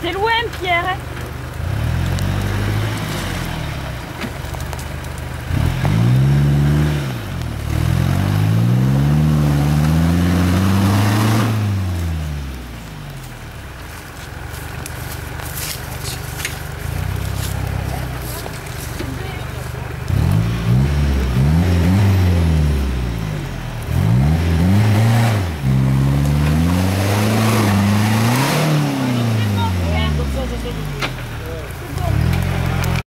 C'est loin, Pierre. Thank you.